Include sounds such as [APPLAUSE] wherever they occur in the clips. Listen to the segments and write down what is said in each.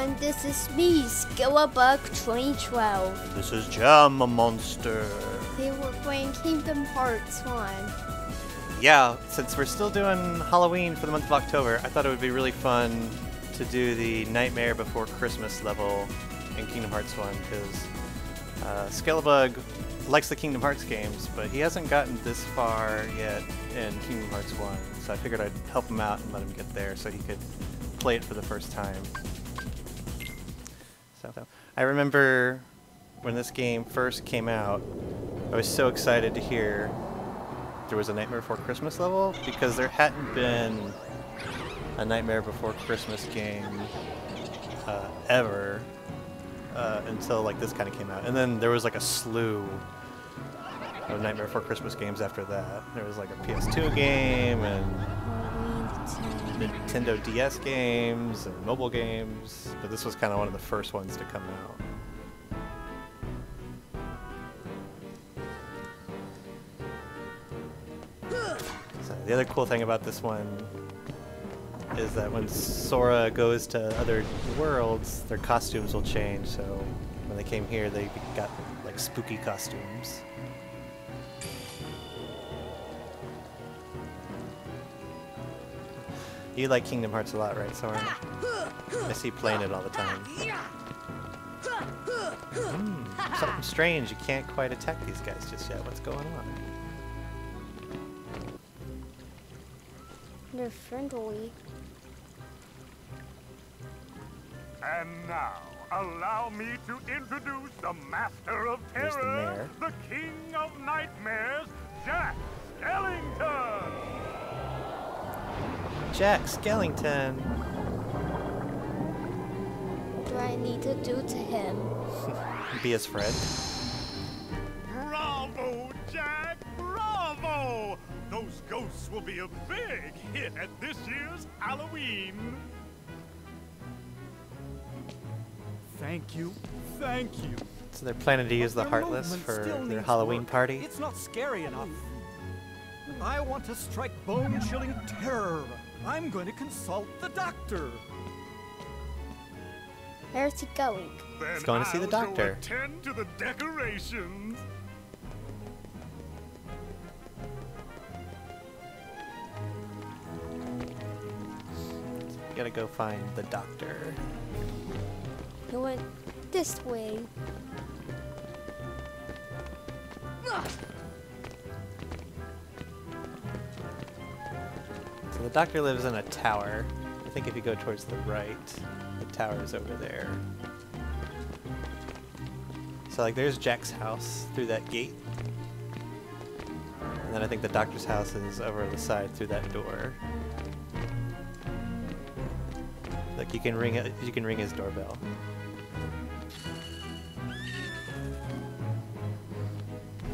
everyone, this is me, Skelebug 2012. This is Jamonster. They were playing Kingdom Hearts 1. Yeah, since we're still doing Halloween for the month of October, I thought it would be really fun to do the Nightmare Before Christmas level in Kingdom Hearts 1, because uh, Skelebug likes the Kingdom Hearts games, but he hasn't gotten this far yet in Kingdom Hearts 1, so I figured I'd help him out and let him get there so he could play it for the first time. So, so I remember when this game first came out, I was so excited to hear there was a Nightmare Before Christmas level because there hadn't been a Nightmare Before Christmas game uh, ever uh, until like this kind of came out, and then there was like a slew of Nightmare Before Christmas games after that. There was like a PS2 game and Nintendo DS games and mobile games, but this was kind of one of the first ones to come out. So the other cool thing about this one is that when Sora goes to other worlds, their costumes will change. So when they came here, they got like spooky costumes. You like Kingdom Hearts a lot, right, Sora? I see you playing it all the time. Hmm, something strange. You can't quite attack these guys just yet. What's going on? They're friendly. And now, allow me to introduce the Master of There's the Terror, the, King of Nightmares, Jack Skellington! Jack Skellington. What do I need to do to him? Be his friend. Bravo, Jack! Bravo! Those ghosts will be a big hit at this year's Halloween. Thank you, thank you. So they're planning to use the Heartless for their Halloween work. party. It's not scary enough. I want to strike bone-chilling terror. I'm going to consult the doctor. Where's he going? Then going to see the I'll go doctor. attend to the decorations. Gotta go find the doctor. He went this way. Ah! So the doctor lives in a tower. I think if you go towards the right, the tower is over there. So like there's Jack's house through that gate. And then I think the doctor's house is over on the side through that door. Like you can ring it you can ring his doorbell.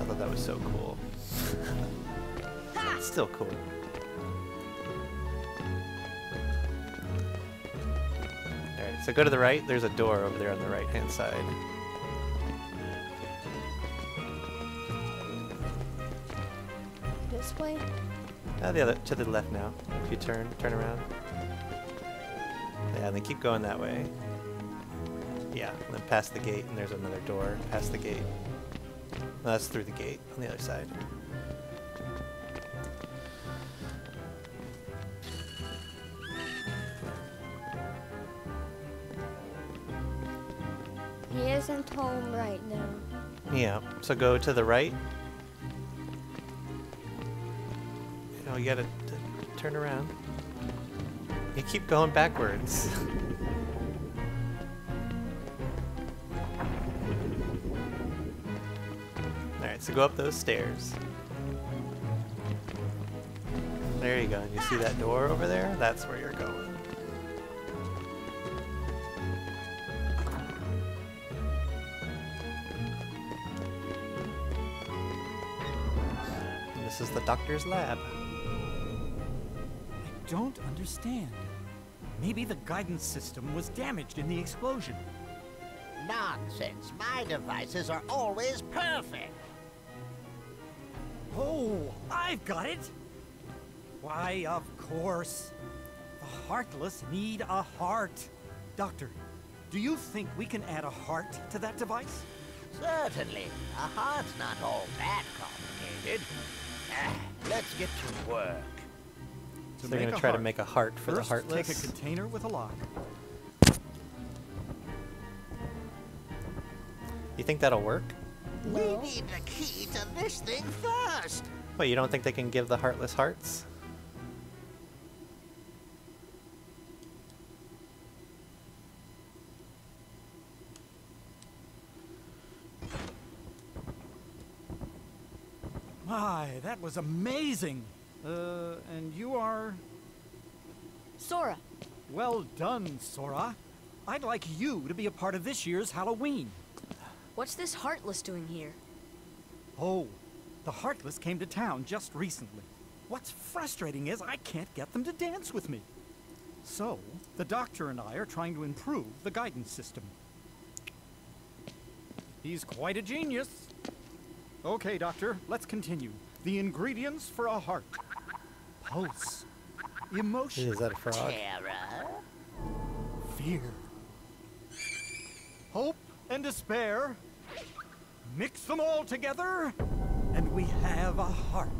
I thought that was so cool. [LAUGHS] Still cool. So go to the right. There's a door over there on the right hand side. This way? Uh, the other to the left now. If you turn, turn around. Yeah, and then keep going that way. Yeah, and then past the gate, and there's another door past the gate. No, that's through the gate on the other side. He isn't home right now. Yeah, so go to the right. Oh, you gotta turn around. You keep going backwards. [LAUGHS] Alright, so go up those stairs. There you go. And you see that door over there? That's where you're going. Doctor's lab. I don't understand. Maybe the guidance system was damaged in the explosion. Nonsense. My devices are always perfect. Oh, I've got it! Why, of course. The heartless need a heart. Doctor, do you think we can add a heart to that device? Certainly. A heart's not all that complicated. Let's get to work. To They're gonna a try to make a heart for first the heartless. take a container with a lock. You think that'll work? We need the key to this thing first. Wait, you don't think they can give the heartless hearts? My, that was amazing. Uh, and you are Sora. well done, Sora. I'd like you to be a part of this year's Halloween. What's this Heartless doing here? Oh, the Heartless came to town just recently. What's frustrating is I can't get them to dance with me. So, the doctor and I are trying to improve the guidance system. He's quite a genius. Okay, doctor, let's continue. The ingredients for a heart. Pulse. Emotion. Is that a frog? Terror. Fear. Hope and despair. Mix them all together, and we have a heart.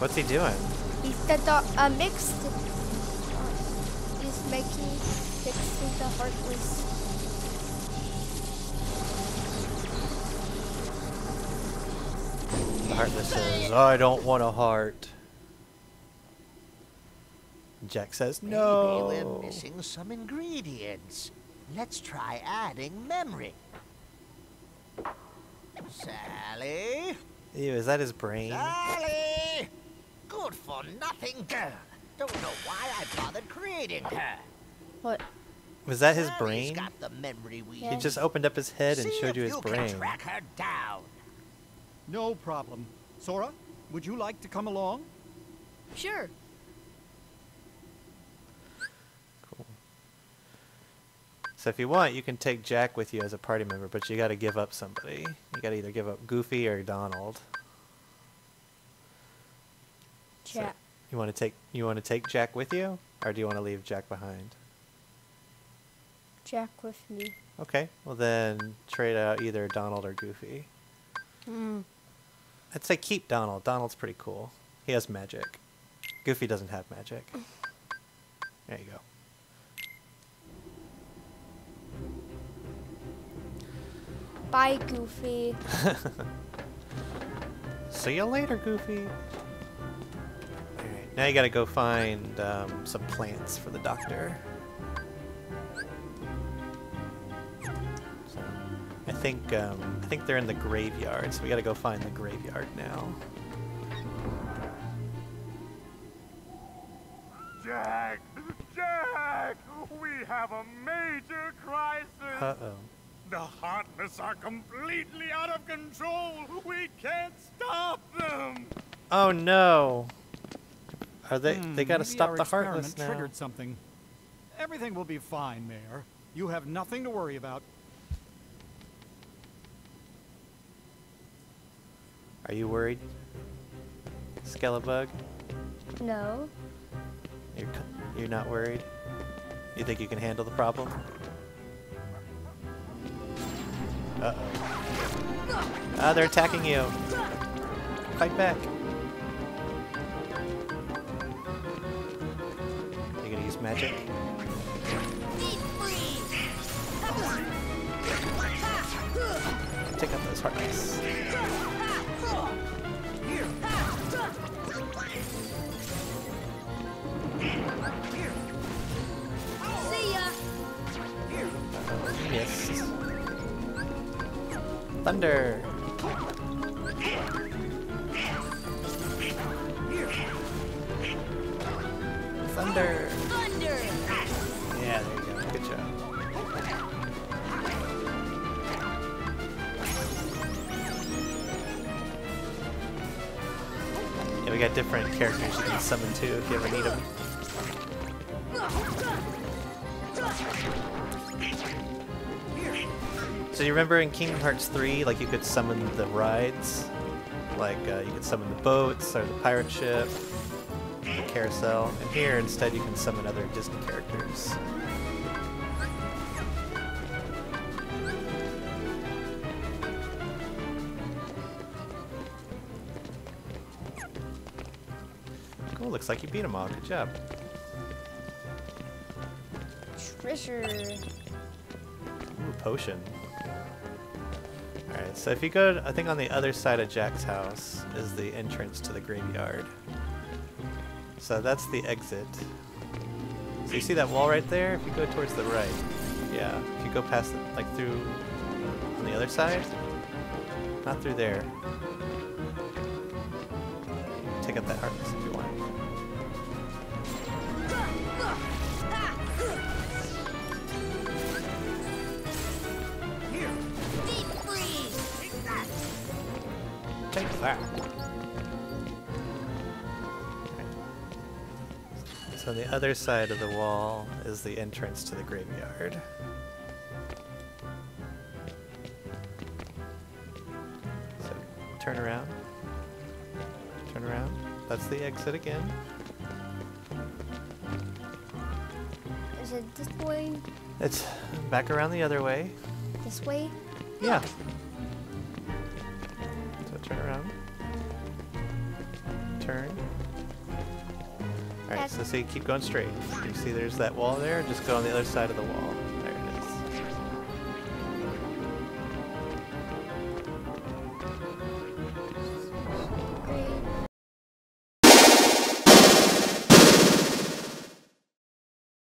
What's he doing? He's the do- uh, mixed. He's making fixing the Heartless. The heartless says, I don't want a heart. Jack says, no. Maybe no. we're missing some ingredients. Let's try adding memory. Sally? Ew, is that his brain? Sally! Good for nothing girl. Don't know why I bothered creating her. What? Was that his brain? got the memory we He just opened up his head and See showed you his you brain. Can track her down. No problem. Sora, would you like to come along? Sure. Cool. So if you want, you can take Jack with you as a party member, but you gotta give up somebody. You gotta either give up Goofy or Donald. So, Jack. You want to take you want to take Jack with you, or do you want to leave Jack behind? Jack with me. Okay, well then trade out either Donald or Goofy. Hmm. I'd say keep Donald. Donald's pretty cool. He has magic. Goofy doesn't have magic. [LAUGHS] There you go. Bye, Goofy. [LAUGHS] See you later, Goofy. Now you gotta go find um, some plants for the doctor. So, I think um, I think they're in the graveyard, so we gotta go find the graveyard now. Jack! Jack! We have a major crisis! Uh oh. The Heartless are completely out of control! We can't stop them! Oh no! Are they? they Hmm, gotta stop the heartless now. triggered something. Everything will be fine, Mayor. You have nothing to worry about. Are you worried, Skelebug? No. You're you're not worried? You think you can handle the problem? Uh oh. Ah, they're attacking you. Fight back. Magic? Take out those heartless. See. Missed. Thunder. There you go. Good job. Yeah, we got different characters you can summon too if you ever need them. So you remember in Kingdom Hearts 3, like you could summon the rides? Like uh, you could summon the boats or the pirate ship, the carousel. And here instead you can summon other Disney characters. Looks like you beat them all. Good job. Treasure. Ooh, potion. Alright, so if you go, to- I think on the other side of Jack's house is the entrance to the graveyard. So that's the exit. So you see that wall right there? If you go towards the right, yeah. If you go past, it, like through on the other side, not through there. Take out that heartless if you want. Take that. So on the other side of the wall is the entrance to the graveyard. So turn around. Turn around. That's the exit again. Is it this way? It's back around the other way. This way? Yeah. Turn around. Turn. Alright, so see, keep going straight. You see there's that wall there? Just go on the other side of the wall.